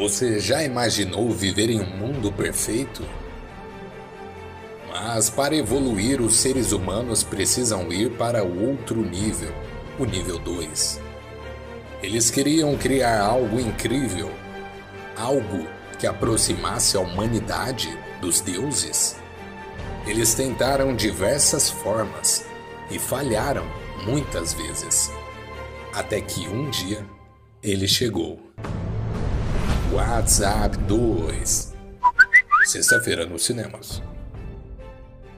Você já imaginou viver em um mundo perfeito? Mas para evoluir, os seres humanos precisam ir para outro nível, o nível 2. Eles queriam criar algo incrível, algo que aproximasse a humanidade dos deuses. Eles tentaram diversas formas e falharam muitas vezes, até que um dia ele chegou. WhatsApp 2. Sexta-feira nos cinemas.